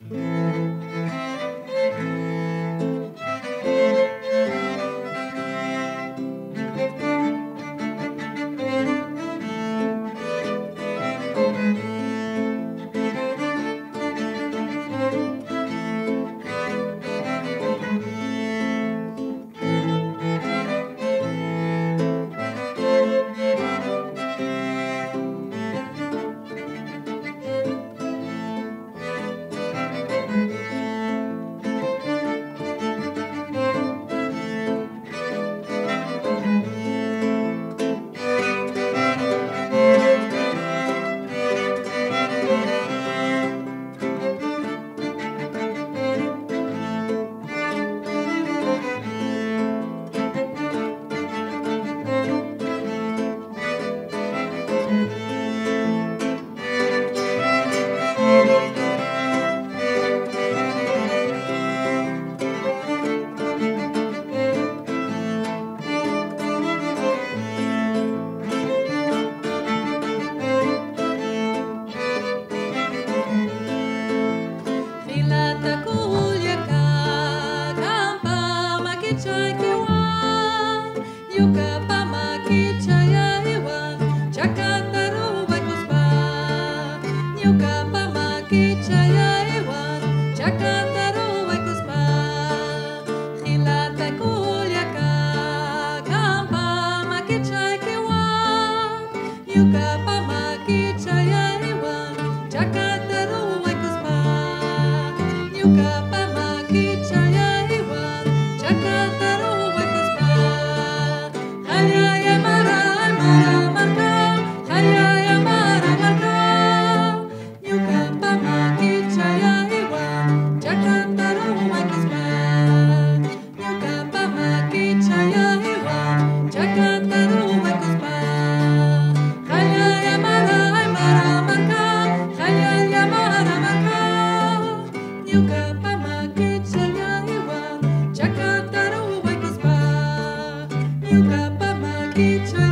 Bye. you got by my guitar.